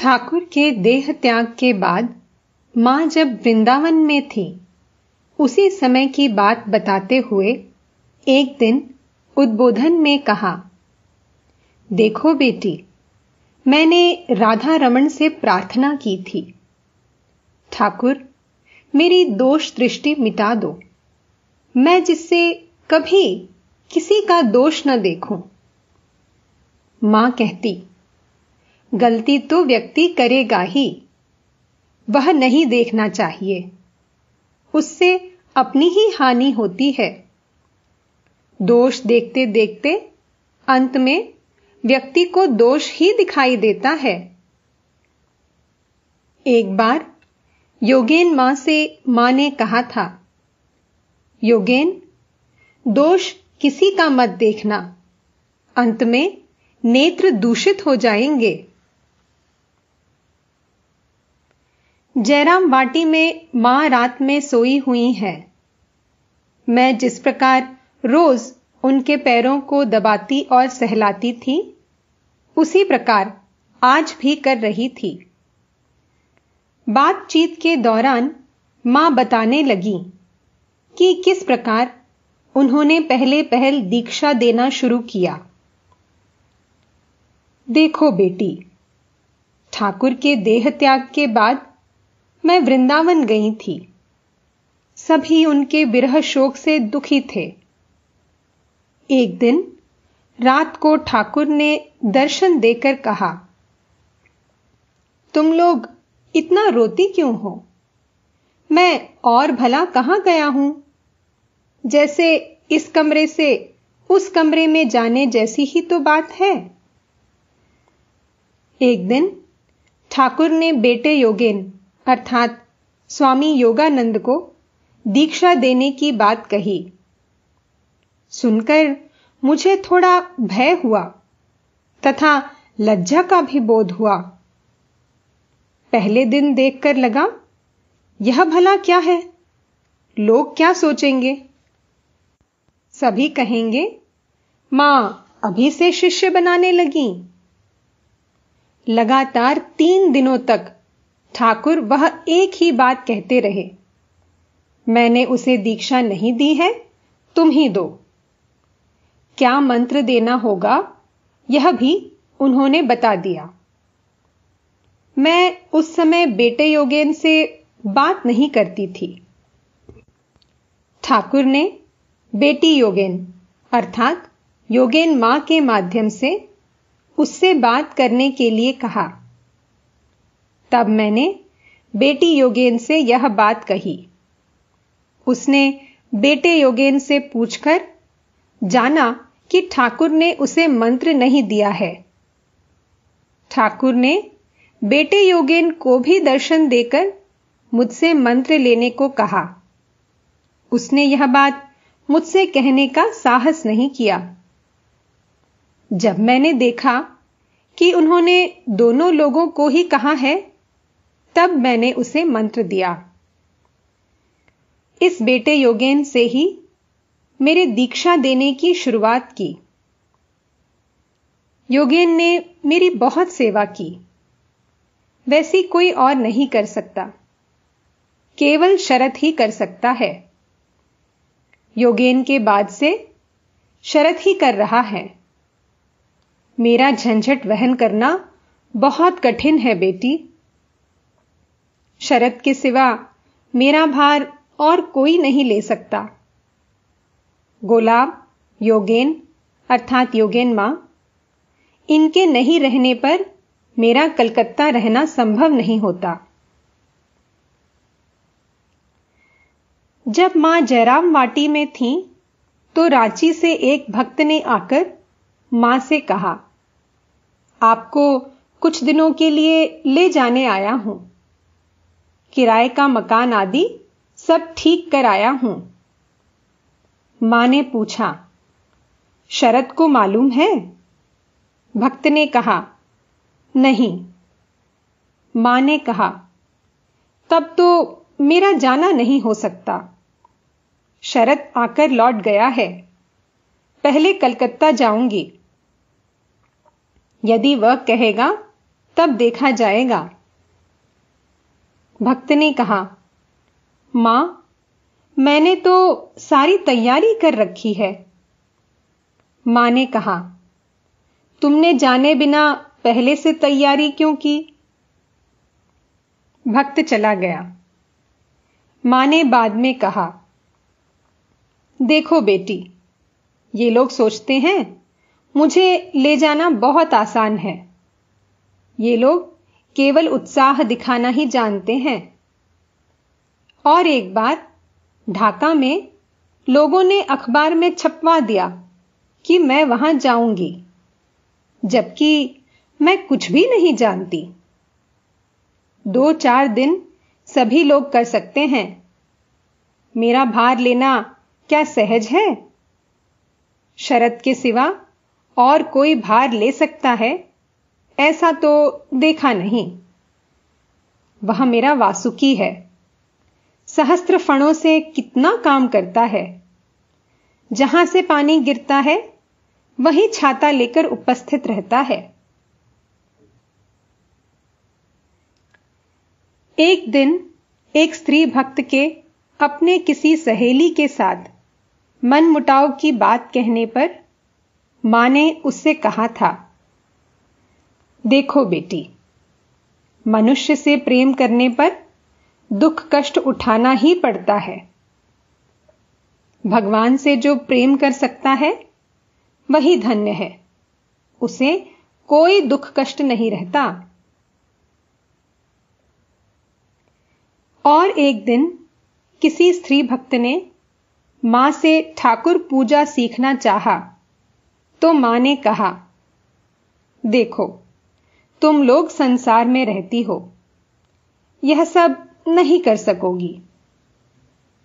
ठाकुर के देह त्याग के बाद माँ जब वृंदावन में थी, उसी समय की बात बताते हुए एक दिन उद्बोधन में कहा, देखो बेटी, मैंने राधा रमन से प्रार्थना की थी। ठाकुर, मेरी दोष दृष्टि मिटा दो। मैं जिससे कभी किसी का दोष न देखूँ। माँ कहती गलती तो व्यक्ति करेगा ही। वह नहीं देखना चाहिए। उससे अपनी ही हानि होती है। दोष देखते देखते अंत में व्यक्ति को दोष ही दिखाई देता है। एक बार योगेन माँ से माँ ने कहा था, योगेन, दोष किसी का मत देखना। अंत में नेत्र दूषित हो जाएँगे। जयराम बाटी में माँ रात में सोई हुई है। मैं जिस प्रकार रोज उनके पैरों को दबाती और सहलाती थी, उसी प्रकार आज भी कर रही थी। बातचीत के दौरान माँ बताने लगी कि किस प्रकार उन्होंने पहले पहल दीक्षा देना शुरू किया। देखो बेटी, ठाकुर के देह त्याग के बाद मैं वृंदावन गई थी। सभी उनके विरह शोक से दुखी थे। एक दिन रात को ठाकुर ने दर्शन देकर कहा, तुम लोग इतना रोती क्यों हो? मैं और भला कहाँ गया हूँ? जैसे इस कमरे से उस कमरे में जाने जैसी ही तो बात है। एक दिन ठाकुर ने बेटे योगेन अर्थात स्वामी योगानंद को दीक्षा देने की बात कही। सुनकर मुझे थोड़ा भय हुआ तथा लज्जा का भी बोध हुआ। पहले दिन देखकर लगा, यह भला क्या है? लोग क्या सोचेंगे? सभी कहेंगे, माँ अभी से शिष्य बनाने लगी। लगातार तीन दिनों तक ठाकुर वह एक ही बात कहते रहे, मैंने उसे दीक्षा नहीं दी है, तुम ही दो। क्या मंत्र देना होगा, यह भी उन्होंने बता दिया। मैं उस समय बेटे योगेन से बात नहीं करती थी। ठाकुर ने बेटी योगेन, अर्थात योगेन माँ के माध्यम से उससे बात करने के लिए कहा। तब मैंने, बेटी योगेन से यह बात कही। उसने बेटे योगेन से पूछकर, जाना कि ठाकुर ने उसे मंत्र नहीं दिया है। ठाकुर ने बेटे योगेन को भी दर्शन देकर मुझसे मंत्र लेने को कहा। उसने यह बात मुझसे कहने का साहस नहीं किया। जब मैंने देखा कि उन्होंने दोनों लोगों को ही कहा है तब मैंने उसे मंत्र दिया। इस बेटे योगेन से ही मेरे दीक्षा देने की शुरुआत की। योगेन ने मेरी बहुत सेवा की। वैसी कोई और नहीं कर सकता। केवल शरत ही कर सकता है। योगेन के बाद से शरत ही कर रहा है। मेरा झंझट वहन करना बहुत कठिन है बेटी। शरद के सिवा मेरा भार और कोई नहीं ले सकता। गोलाब, योगेन, अर्थात योगेन माँ, इनके नहीं रहने पर मेरा कलकत्ता रहना संभव नहीं होता। जब माँ जयराम वाटी में थी तो रांची से एक भक्त ने आकर माँ से कहा, आपको कुछ दिनों के लिए ले जाने आया हूँ। किराए का मकान आदि सब ठीक कर आया हूँ। माँ ने पूछा शरद को मालूम है? भक्त ने कहा, नहीं। माँ ने कहा, तब तो मेरा जाना नहीं हो सकता। शरद आकर लौट गया है। पहले कलकत्ता जाऊँगी। यदि वह कहेगा, तब देखा जाएगा। भक्त ने कहा, माँ, मैंने तो सारी तैयारी कर रखी है। माँ ने कहा, तुमने जाने बिना पहले से तैयारी क्यों की? भक्त चला गया। माँ ने बाद में कहा, देखो बेटी, ये लोग सोचते हैं, मुझे ले जाना बहुत आसान है। ये लोग केवल उत्साह दिखाना ही जानते हैं। और एक बार, ढाका में लोगों ने अखबार में छपवा दिया कि मैं वहाँ जाऊँगी, जबकि मैं कुछ भी नहीं जानती। दो चार दिन सभी लोग कर सकते हैं। मेरा भार लेना क्या सहज है? शरद के सिवा और कोई भार ले सकता है? ऐसा तो देखा नहीं। वह मेरा वासुकी है। सहस्त्र फणों से कितना काम करता है। जहाँ से पानी गिरता है, वही छाता लेकर उपस्थित रहता है। एक दिन एक स्त्री भक्त के अपने किसी सहेली के साथ मन मुटाव की बात कहने पर माँ ने उससे कहा था देखो बेटी। मनुष्य से प्रेम करने पर दुख कष्ट उठाना ही पड़ता है। भगवान से जो प्रेम कर सकता है, वही धन्य है। उसे कोई दुख कष्ट नहीं रहता। और एक दिन किसी स्त्री भक्त ने माँ से ठाकुर पूजा सीखना चाहा तो माँ ने कहा, देखो तुम लोग संसार में रहती हो। यह सब नहीं कर सकोगी।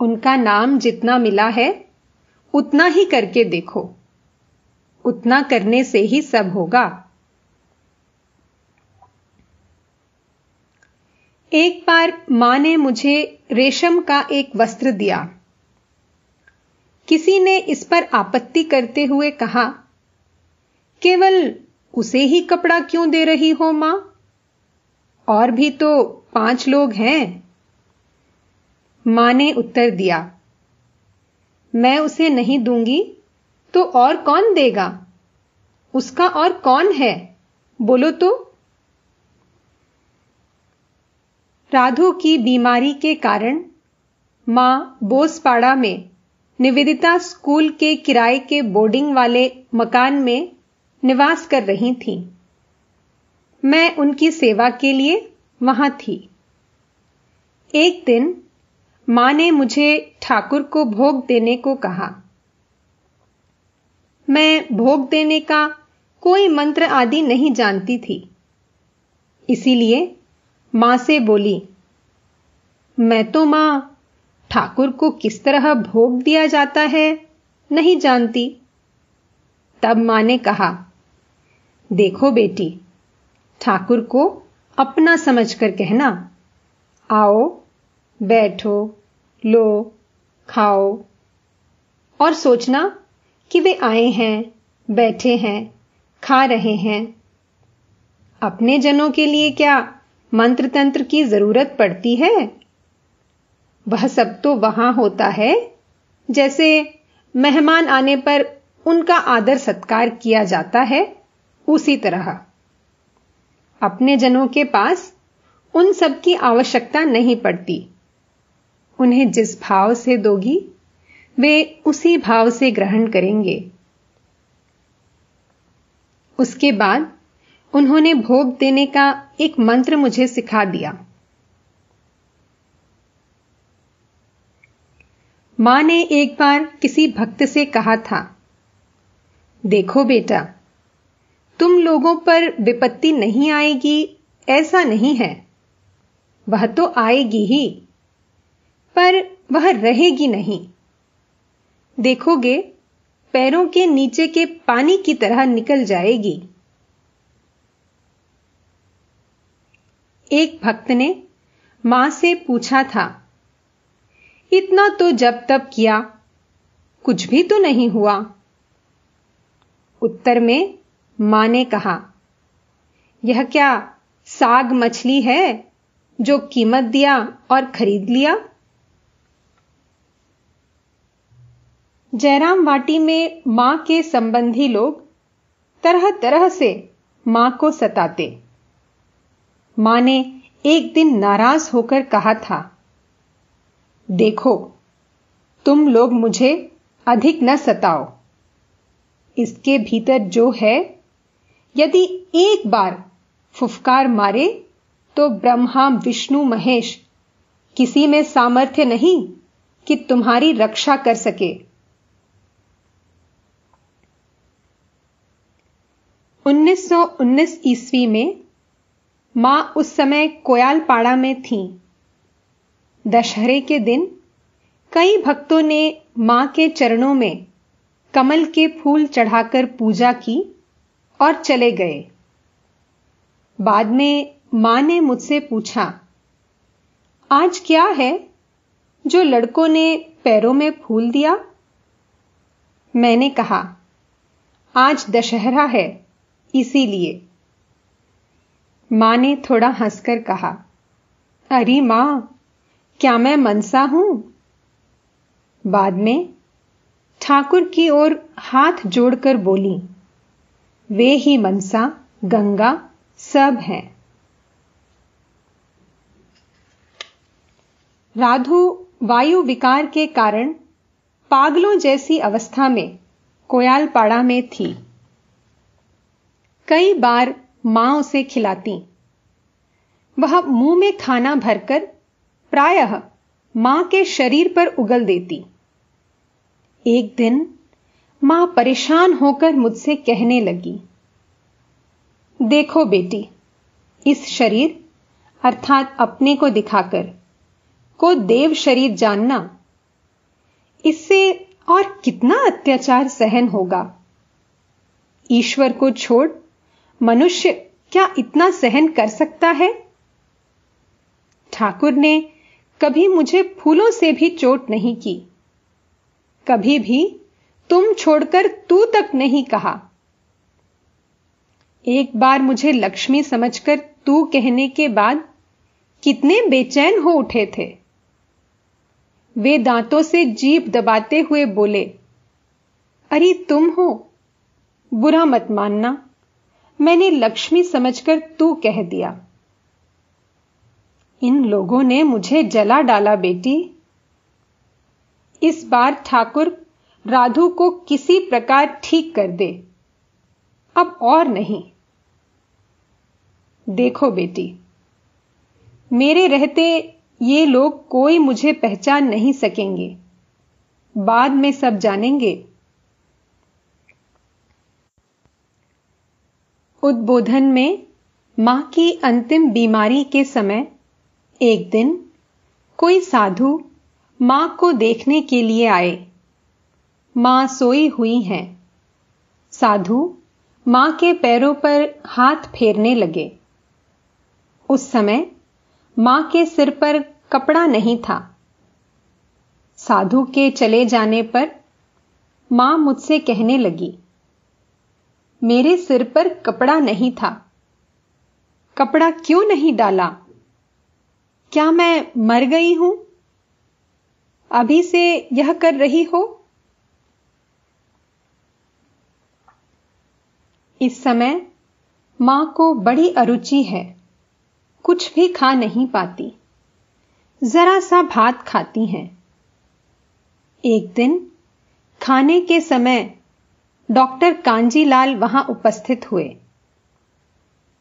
उनका नाम जितना मिला है, उतना ही करके देखो। उतना करने से ही सब होगा। एक बार माँ ने मुझे रेशम का एक वस्त्र दिया। किसी ने इस पर आपत्ति करते हुए कहा, केवल उसे ही कपड़ा क्यों दे रही हो माँ? और भी तो पाँच लोग हैं। माँ ने उत्तर दिया, मैं उसे नहीं दूँगी तो और कौन देगा? उसका और कौन है? बोलो तो। राधो की बीमारी के कारण माँ बोसपाड़ा में निवेदिता स्कूल के किराए के बोर्डिंग वाले मकान में निवास कर रही थी। मैं उनकी सेवा के लिए वहाँ थी। एक दिन माँ ने मुझे ठाकुर को भोग देने को कहा। मैं भोग देने का कोई मंत्र आदि नहीं जानती थी। इसीलिए माँ से बोली, मैं तो माँ ठाकुर को किस तरह भोग दिया जाता है नहीं जानती? तब माँ ने कहा देखो बेटी, ठाकुर को अपना समझकर कहना, आओ, बैठो, लो, खाओ, और सोचना कि वे आए हैं, बैठे हैं, खा रहे हैं। अपने जनों के लिए क्या मंत्र तंत्र की ज़रूरत पड़ती है? वह सब तो वहाँ होता है, जैसे मेहमान आने पर उनका आदर सत्कार किया जाता है। उसी तरह। अपने जनों के पास उन सब की आवश्यकता नहीं पड़ती। उन्हें जिस भाव से दोगी, वे उसी भाव से ग्रहण करेंगे। उसके बाद उन्होंने भोग देने का एक मंत्र मुझे सिखा दिया। माँ ने एक बार किसी भक्त से कहा था, देखो बेटा तुम लोगों पर विपत्ति नहीं आएगी, ऐसा नहीं है। वह तो आएगी ही, पर वह रहेगी नहीं। देखोगे, पैरों के नीचे के पानी की तरह निकल जाएगी। एक भक्त ने माँ से पूछा था, इतना तो जब तब किया, कुछ भी तो नहीं हुआ? उत्तर में माँ ने कहा, यह क्या साग मछली है जो कीमत दिया और खरीद लिया? जयराम वाटी में माँ के संबंधी लोग तरह तरह से माँ को सताते। माँ ने एक दिन नाराज़ होकर कहा था, देखो, तुम लोग मुझे अधिक न सताओ। इसके भीतर जो है यदि एक बार फुफकार मारे तो ब्रह्मा, विष्णु, महेश किसी में सामर्थ्य नहीं कि तुम्हारी रक्षा कर सके। 1919 ईस्वी में माँ उस समय कोयालपाड़ा में थी। दशहरे के दिन कई भक्तों ने माँ के चरणों में कमल के फूल चढ़ाकर पूजा की। और चले गए। बाद में माँ ने मुझसे पूछा, आज क्या है जो लड़कों ने पैरों में फूल दिया? मैंने कहा, आज दशहरा है, इसीलिए। माँ ने थोड़ा हंसकर कहा, अरे माँ, क्या मैं मनसा हूँ? बाद में ठाकुर की ओर हाथ जोड़कर बोली वे ही मनसा, गंगा, सब हैं। राधु, वायु विकार के कारण पागलों जैसी अवस्था में, कोयालपाड़ा में थी। कई बार माँ उसे खिलाती। वह मुँह में खाना भरकर प्रायः माँ के शरीर पर उगल देती। एक दिन माँ परेशान होकर मुझसे कहने लगी, देखो बेटी, इस शरीर, अर्थात अपने को दिखाकर, को देव शरीर जानना, इससे और कितना अत्याचार सहन होगा? ईश्वर को छोड़ मनुष्य क्या इतना सहन कर सकता है? ठाकुर ने कभी मुझे फूलों से भी चोट नहीं की, कभी भी तुम छोड़कर तू तक नहीं कहा। एक बार मुझे लक्ष्मी समझकर तू कहने के बाद कितने बेचैन हो उठे थे। वे दांतों से जीप दबाते हुए बोले, अरे तुम हो, बुरा मत मानना। मैंने लक्ष्मी समझकर तू कह दिया। इन लोगों ने मुझे जला डाला, बेटी। इस बार ठाकुर राधु को किसी प्रकार ठीक कर दे। अब और नहीं। देखो बेटी, मेरे रहते ये लोग कोई मुझे पहचान नहीं सकेंगे। बाद में सब जानेंगे। उद्बोधन में माँ की अंतिम बीमारी के समय, एक दिन कोई साधु माँ को देखने के लिए आए। माँ सोई हुई हैं। साधु माँ के पैरों पर हाथ फेरने लगे। उस समय माँ के सिर पर कपड़ा नहीं था। साधु के चले जाने पर माँ मुझसे कहने लगी, मेरे सिर पर कपड़ा नहीं था। कपड़ा क्यों नहीं डाला? क्या मैं मर गई हूँ? अभी से यह कर रही हो? इस समय माँ को बड़ी अरुचि है। कुछ भी खा नहीं पाती। जरा सा भात खाती हैं। एक दिन खाने के समय डॉक्टर कांजीलाल वहाँ उपस्थित हुए।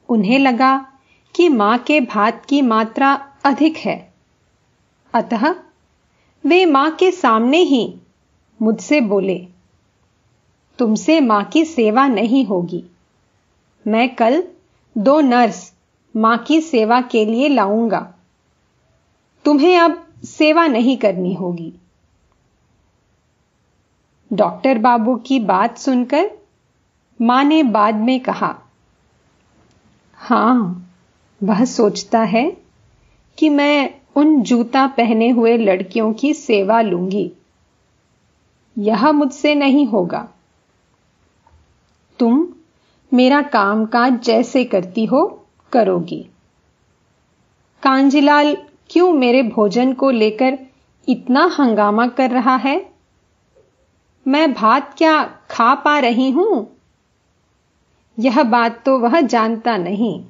उन्हें लगा कि माँ के भात की मात्रा अधिक है। अतः वे माँ के सामने ही मुझसे बोले तुमसे माँ की सेवा नहीं होगी। मैं कल दो नर्स माँ की सेवा के लिए लाऊँगा। तुम्हें अब सेवा नहीं करनी होगी। डॉक्टर बाबू की बात सुनकर माँ ने बाद में कहा, हाँ, वह सोचता है कि मैं उन जूता पहने हुए लड़कियों की सेवा लूँगी। यह मुझसे नहीं होगा। तुम मेरा कामकाज जैसे करती हो, करोगी। कांजीलाल, क्यों मेरे भोजन को लेकर इतना हंगामा कर रहा है? मैं भात क्या खा पा रही हूँ? यह बात तो वह जानता नहीं।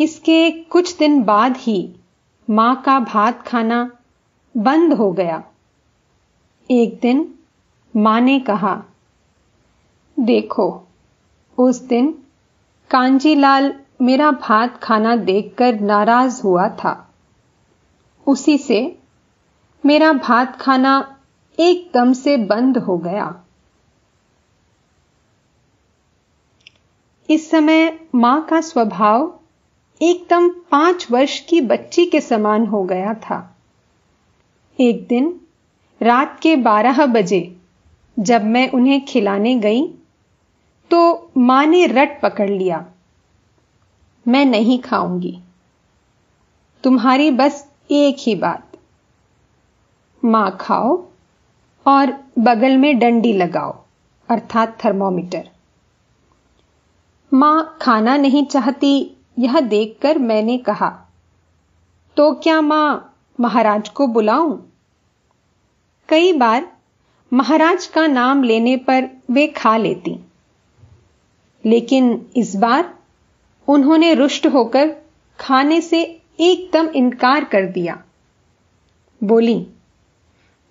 इसके कुछ दिन बाद ही माँ का भात खाना बंद हो गया। एक दिन माँ ने कहा देखो। उस दिन कांजीलाल मेरा भात खाना देखकर नाराज़ हुआ था। उसी से मेरा भात खाना एकदम से बंद हो गया। इस समय माँ का स्वभाव एकदम पाँच वर्ष की बच्ची के समान हो गया था। एक दिन रात के बारह बजे जब मैं उन्हें खिलाने गई तो माँ ने रट पकड़ लिया। मैं नहीं खाऊँगी। तुम्हारी बस एक ही बात। माँ खाओ और बगल में डंडी लगाओ, अर्थात थर्मोमीटर। माँ खाना नहीं चाहती, यह देखकर मैंने कहा तो क्या माँ महाराज को बुलाऊं? कई बार महाराज का नाम लेने पर वे खा लेती। लेकिन इस बार उन्होंने रुष्ट होकर खाने से एकदम इनकार कर दिया। बोली,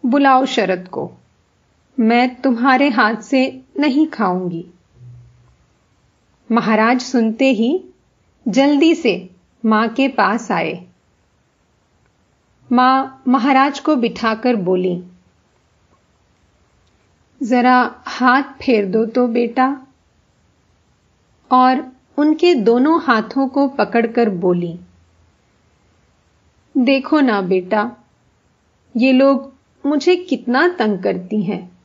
बुलाओ शरद को, मैं तुम्हारे हाथ से नहीं खाऊँगी। महाराज सुनते ही जल्दी से माँ के पास आए। माँ महाराज को बिठाकर बोली, जरा हाथ फेर दो तो बेटा और उनके दोनों हाथों को पकड़कर बोली, देखो ना बेटा, ये लोग मुझे कितना तंग करती हैं।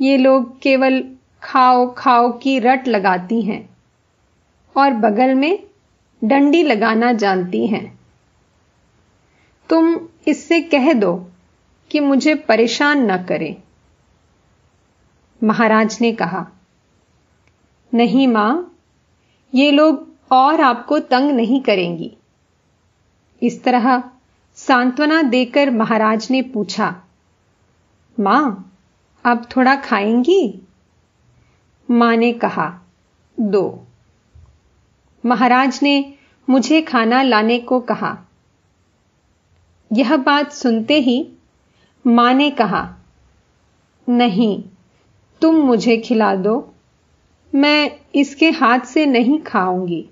ये लोग केवल खाओ खाओ की रट लगाती हैं और बगल में डंडी लगाना जानती हैं। तुम इससे कह दो कि मुझे परेशान न करें। महाराज ने कहा नहीं माँ, ये लोग और आपको तंग नहीं करेंगी। इस तरह सांत्वना देकर महाराज ने पूछा, माँ, आप थोड़ा खाएँगी? माँ ने कहा, दो। महाराज ने मुझे खाना लाने को कहा। यह बात सुनते ही माँ ने कहा, नहीं, तुम मुझे खिला दो। मैं इसके हाथ से नहीं खाऊँगी।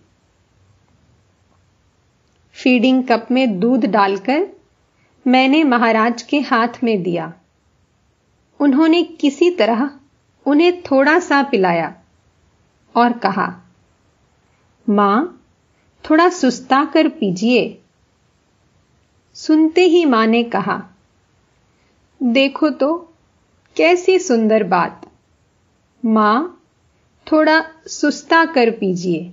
फीडिंग कप में दूध डालकर मैंने महाराज के हाथ में दिया। उन्होंने किसी तरह उन्हें थोड़ा सा पिलाया और कहा, माँ, थोड़ा सुस्ता कर पीजिए। सुनते ही माँ ने कहा, देखो तो कैसी सुंदर बात। माँ थोड़ा सुस्ता कर पीजिए।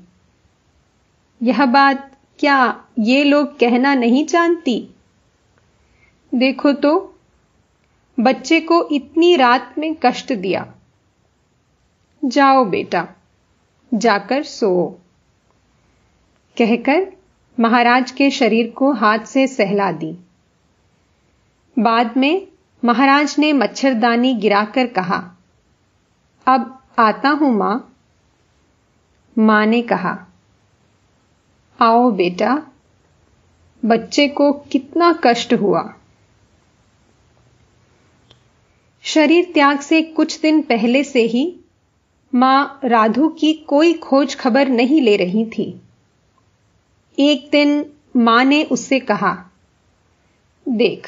यह बात क्या ये लोग कहना नहीं जानती? देखो तो बच्चे को इतनी रात में कष्ट दिया। जाओ बेटा, जाकर सो कहकर महाराज के शरीर को हाथ से सहला दी। बाद में महाराज ने मच्छरदानी गिराकर कहा, अब आता हूँ माँ। माँ ने कहा, आओ बेटा, बच्चे को कितना कष्ट हुआ। शरीर त्याग से कुछ दिन पहले से ही माँ राधु की कोई खोज खबर नहीं ले रही थी। एक दिन माँ ने उससे कहा, देख,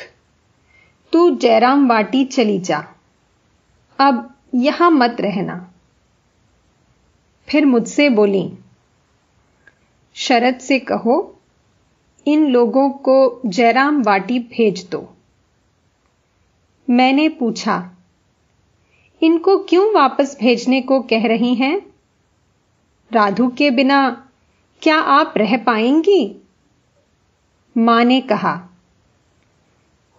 तू जयराम वाटी चली जा। अब यहाँ मत रहना। फिर मुझसे बोली, शरद से कहो, इन लोगों को जयराम वाटी भेज दो। मैंने पूछा, इनको क्यों वापस भेजने को कह रही हैं? राधु के बिना क्या आप रह पाएँगी? माँ ने कहा,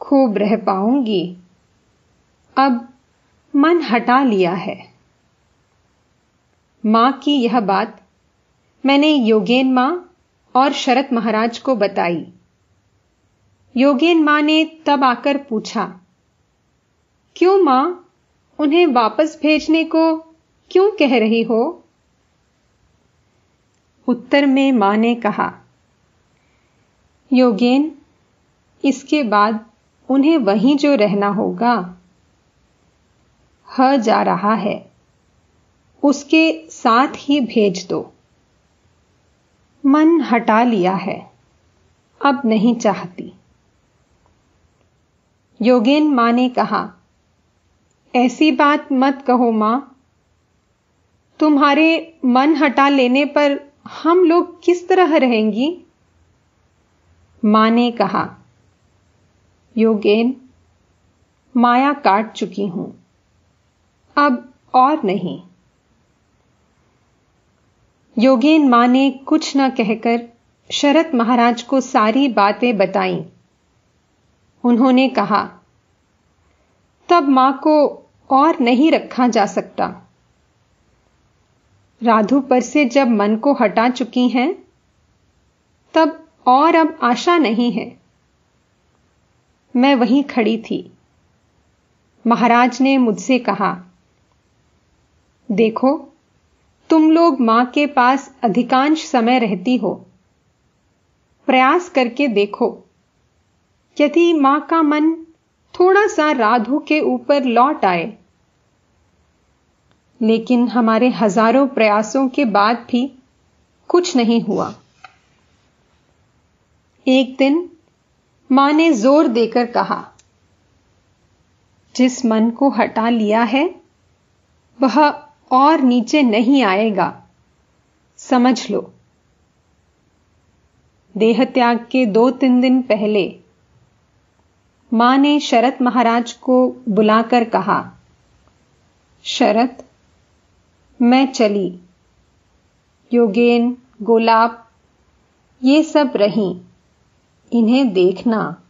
खूब रह पाऊँगी। अब मन हटा लिया है। माँ की यह बात मैंने योगेन माँ और शरत महाराज को बताई। योगेन माँ ने तब आकर पूछा, क्यों माँ, उन्हें वापस भेजने को क्यों कह रही हो? उत्तर में माँ ने कहा, योगेन, इसके बाद उन्हें वहीं जो रहना होगा, ह जा रहा है। उसके साथ ही भेज दो। मन हटा लिया है। अब नहीं चाहती। योगेन माँ ने कहा, ऐसी बात मत कहो माँ। तुम्हारे मन हटा लेने पर हम लोग किस तरह रहेंगी? माँ ने कहा, योगेन, माया काट चुकी हूँ। अब और नहीं। योगेन माँ ने कुछ न कहकर शरत महाराज को सारी बातें बताईं। उन्होंने कहा, तब माँ को और नहीं रखा जा सकता। राधु पर से जब मन को हटा चुकी हैं, तब और अब आशा नहीं है। मैं वहीं खड़ी थी। महाराज ने मुझसे कहा, देखो तुम लोग माँ के पास अधिकांश समय रहती हो। प्रयास करके देखो। यदि माँ का मन थोड़ा सा राधु के ऊपर लौट आए, लेकिन हमारे हज़ारों प्रयासों के बाद भी कुछ नहीं हुआ। एक दिन माँ ने ज़ोर देकर कहा, जिस मन को हटा लिया है, वह और नीचे नहीं आएगा। समझ लो। देह त्याग के दो तीन दिन पहले, माँ ने शरत महाराज को बुलाकर कहा, शरत, मैं चली। योगेन, गोलाब, ये सब रही। इन्हें देखना।